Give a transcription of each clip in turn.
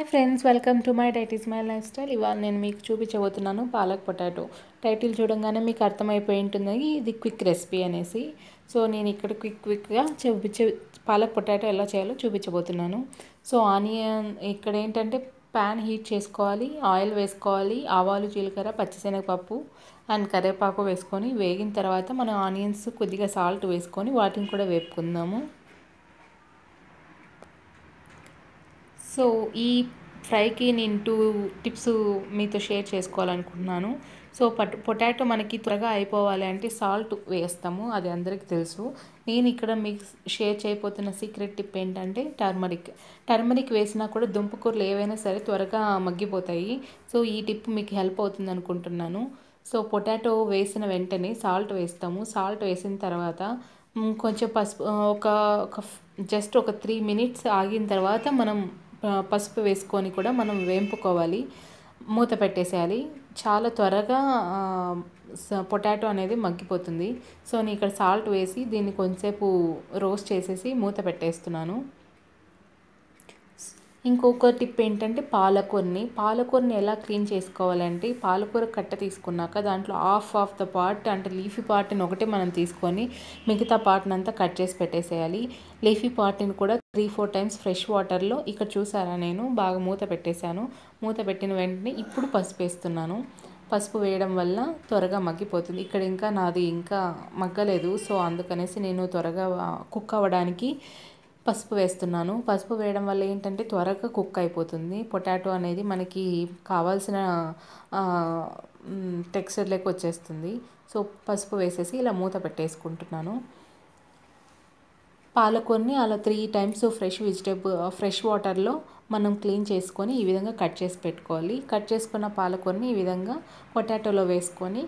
Hi friends welcome to my diet my lifestyle ఇవాళ నేను మీకు చూపించబోతున్నాను పాలక్ పొటాటో. టైటిల్ చూడంగానే మీకు అర్థమైపోయి ఉంటుంది. ఇది క్విక్ రెసిపీ అనేసి. సో నేను ఇక్కడ క్విక్ క్విక్గా చూపించే పాలక్ పొటాటో ఎలా చేయాలో చూపించబోతున్నాను. సో ఆనియన్ ఇక్కడ ఏంటంటే ప్యాన్ హీట్ చేసుకోవాలి ఆయిల్ వేసుకోవాలి ఆవాలు జీలకర్ర పచ్చిశనగపప్పు అండ్ కరివేపాకు వేసుకొని వేగిన తర్వాత మనం ఆనియన్స్ కొద్దిగా సాల్ట్ వేసుకొని వాటిని కూడా వేపుకుందాము. సో ఈ ఫ్రైకి నేను టూ టిప్స్ మీతో షేర్ చేసుకోవాలనుకుంటున్నాను. సో పట్ పొటాటో మనకి త్వరగా అయిపోవాలి అంటే సాల్ట్ వేస్తాము అది అందరికీ తెలుసు. నేను ఇక్కడ మీకు షేర్ చేయబోతున్న సీక్రెట్ టిప్ ఏంటంటే టర్మరిక్. టర్మరిక్ వేసినా కూడా దుంపకూరలు ఏవైనా సరే త్వరగా మగ్గిపోతాయి. సో ఈ టిప్ మీకు హెల్ప్ అవుతుంది అనుకుంటున్నాను. సో పొటాటో వేసిన వెంటనే సాల్ట్ వేస్తాము. సాల్ట్ వేసిన తర్వాత కొంచెం పసుపు ఒక ఒక జస్ట్ ఒక త్రీ మినిట్స్ ఆగిన తర్వాత మనం పసుపు వేసుకొని కూడా మనం వేంపుకోవాలి మూత పెట్టేసేయాలి. చాలా త్వరగా పొటాటో అనేది మగ్గిపోతుంది. సో నేను ఇక్కడ సాల్ట్ వేసి దీన్ని కొంచెంసేపు రోస్ట్ చేసేసి మూత పెట్టేస్తున్నాను. ఇంకొక టిప్ ఏంటంటే పాలకూరని పాలకూరని ఎలా క్లీన్ చేసుకోవాలంటే పాలకూర కట్ట తీసుకున్నాక దాంట్లో హాఫ్ ఆఫ్ ద పార్ట్ అంటే లీఫీ పార్ట్ని ఒకటే మనం తీసుకొని మిగతా పార్ట్ని అంతా కట్ చేసి పెట్టేసేయాలి. లీఫీ పార్ట్ని కూడా త్రీ ఫోర్ టైమ్స్ ఫ్రెష్ వాటర్లో ఇక్కడ చూసారా నేను? బాగా మూత పెట్టేశాను. మూత పెట్టిన వెంటనే ఇప్పుడు పసుపు వేస్తున్నాను. పసుపు వేయడం వల్ల త్వరగా మగ్గిపోతుంది. ఇక్కడ ఇంకా నాది ఇంకా మగ్గలేదు. సో అందుకనేసి నేను త్వరగా కుక్ అవ్వడానికి పసుపు వేస్తున్నాను. పసుపు వేయడం వల్ల ఏంటంటే త్వరగా కుక్ అయిపోతుంది. పొటాటో అనేది మనకి కావాల్సిన టెక్స్చర్లోకి వచ్చేస్తుంది. సో పసుపు వేసేసి ఇలా మూత పెట్టేసుకుంటున్నాను. పాలకూరని అలా three times fresh vegetable fresh వాటర్లో మనం క్లీన్ చేసుకొని ఈ విధంగా కట్ చేసి పెట్టుకోవాలి. కట్ చేసుకున్న పాలకూరని ఈ విధంగా పొటాటోలో వేసుకొని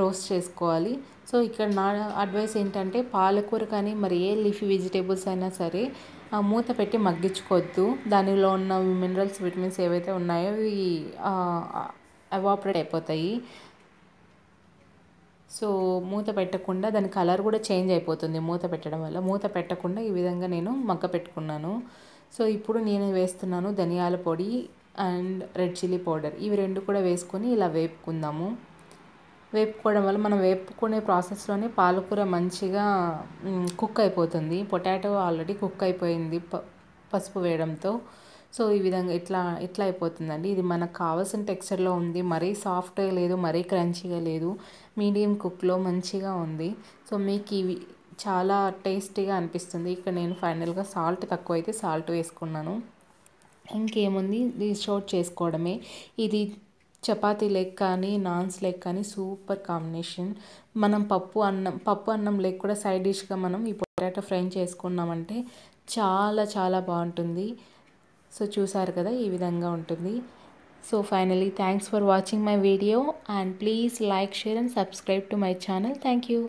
రోస్ట్ చేసుకోవాలి. సో ఇక్కడ నా అడ్వైస్ ఏంటంటే పాలకూర కానీ మరి ఏ లీఫీ వెజిటేబుల్స్ అయినా సరే మూత పెట్టి మగ్గించుకోవద్దు. దానిలో ఉన్న మినరల్స్ విటమిన్స్ ఏవైతే ఉన్నాయో అవి అవాపరేట్ అయిపోతాయి. సో మూత పెట్టకుండా దాని కలర్ కూడా చేంజ్ అయిపోతుంది మూత పెట్టడం వల్ల. మూత పెట్టకుండా ఈ విధంగా నేను మగ్గ పెట్టుకున్నాను. సో ఇప్పుడు నేను వేస్తున్నాను ధనియాల పొడి అండ్ రెడ్ చిల్లీ పౌడర్. ఇవి రెండు కూడా వేసుకొని ఇలా వేపుకుందాము. వేపుకోవడం వల్ల మనం వేపుకునే ప్రాసెస్లోనే పాలకూర మంచిగా కుక్ అయిపోతుంది. పొటాటో ఆల్రెడీ కుక్ అయిపోయింది పసుపు వేయడంతో. సో ఈ విధంగా ఇట్లా ఇట్లా అయిపోతుందండి. ఇది మనకు కావాల్సిన టెక్స్చర్లో ఉంది. మరీ సాఫ్ట్గా లేదు మరీ క్రంచీగా లేదు. మీడియం కుక్లో మంచిగా ఉంది. సో మీకు ఇవి చాలా టేస్టీగా అనిపిస్తుంది. ఇక్కడ నేను ఫైనల్గా సాల్ట్ తక్కువ అయితే సాల్ట్ వేసుకున్నాను. ఇంకేముంది? షోట్ చేసుకోవడమే. ఇది చపాతీ లెగ్ కానీ నాన్స్ లెగ్ కానీ సూపర్ కాంబినేషన్. మనం పప్పు అన్నం పప్పు అన్నం లెగ్ కూడా సైడ్ డిష్గా మనం ఈ పొటాటో ఫ్రై చేసుకున్నామంటే చాలా చాలా బాగుంటుంది. సో చూసారు కదా ఈ విధంగా ఉంటుంది. So finally thanks for watching my video and please like share and subscribe to my channel. Thank you.